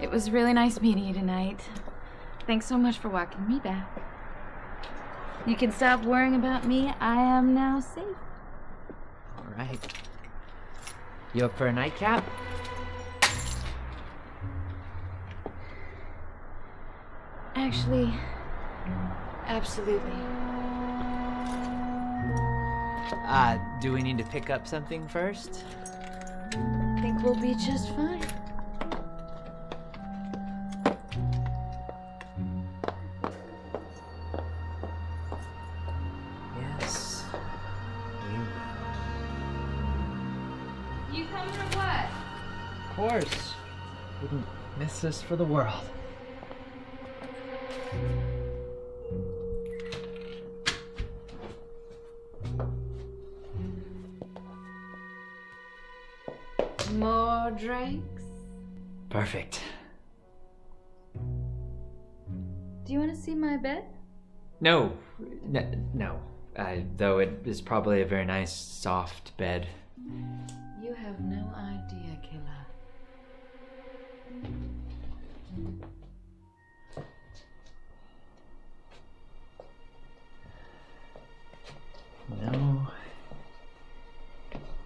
It was really nice meeting you tonight. Thanks so much for walking me back. You can stop worrying about me. I am now safe. All right. You up for a nightcap? Actually, absolutely. Uh, do we need to pick up something first? I Think we'll be just fine. You coming or what? Of course. Wouldn't miss this for the world. More drinks? Perfect. Do you want to see my bed? No, n- no. Uh, though it is probably a very nice, soft bed. You have no idea, killer. No.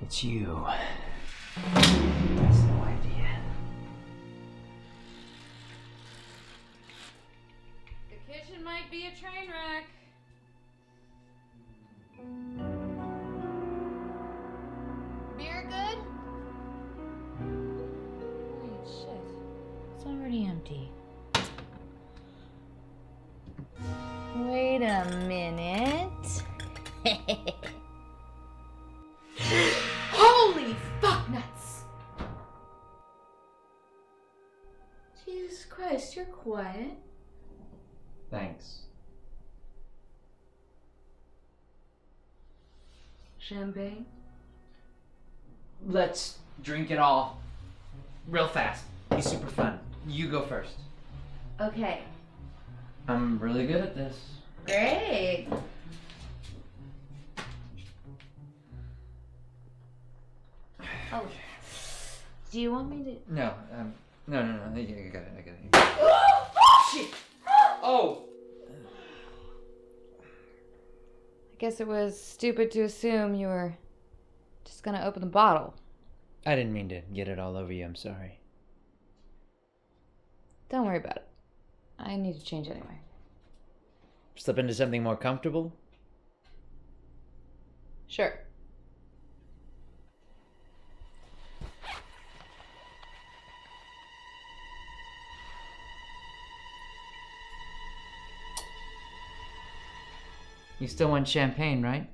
It's you. Empty. Wait a minute. Holy fuck nuts! Jesus Christ, you're quiet. Thanks. Champagne? Let's drink it all. Real fast. Be super fun. You go first. Okay. I'm really good at this. Great. Oh. Do you want me to? No, um, no, no, no. I got it. I got it. I got it. Shit. Oh! I guess it was stupid to assume you were just gonna open the bottle. I didn't mean to get it all over you. I'm sorry. Don't worry about it. I need to change anyway. Slip into something more comfortable? Sure. You still want champagne, right?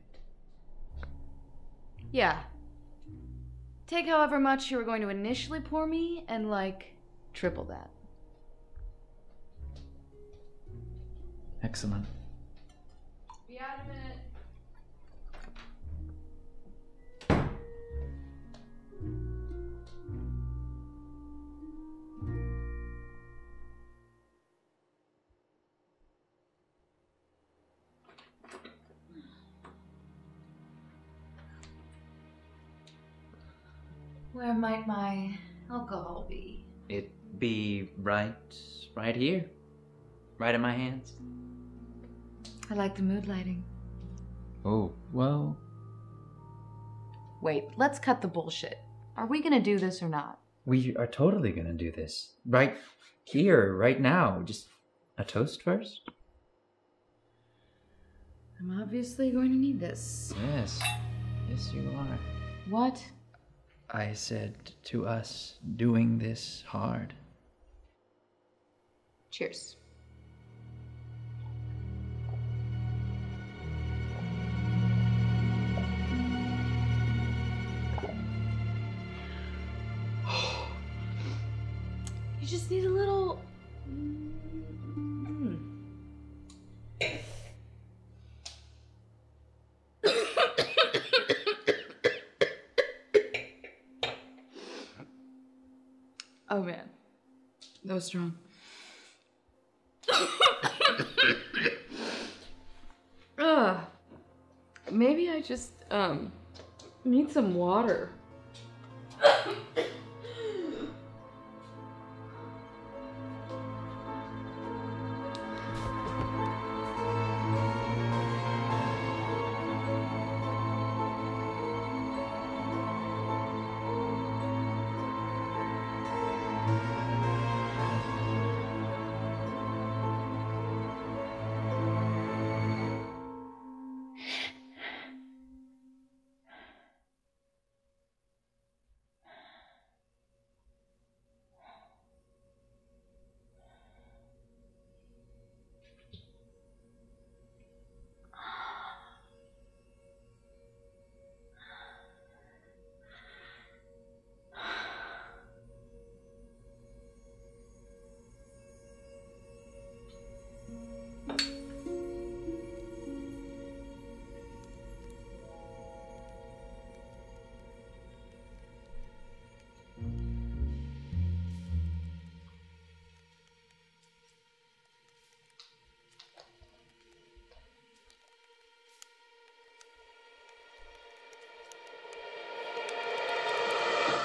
Yeah. Take however much you were going to initially pour me and, like, triple that. Excellent. Be out in a. Where might my alcohol be? It be right, right here, right in my hands. I like the mood lighting. Oh, well. Wait, let's cut the bullshit. Are we gonna do this or not? We are totally gonna do this. Right here, right now. Just a toast first? I'm obviously going to need this. Yes. Yes, you are. What? I said to us doing this hard. Cheers. Mm. oh man, that was strong. Ugh. Maybe I just um need some water.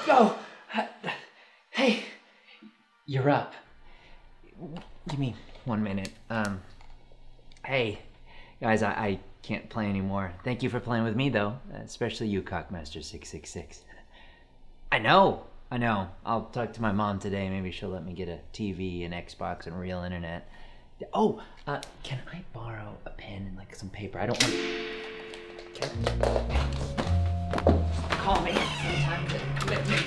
Oh, hey, you're up. Give me one minute. Um, hey, guys, I, I can't play anymore. Thank you for playing with me, though, especially you, Cockmaster six six six. I know, I know. I'll talk to my mom today. Maybe she'll let me get a TV, an Xbox, and real internet. Oh, uh, can I borrow a pen and like some paper? I don't want. Call me sometime. Maybe.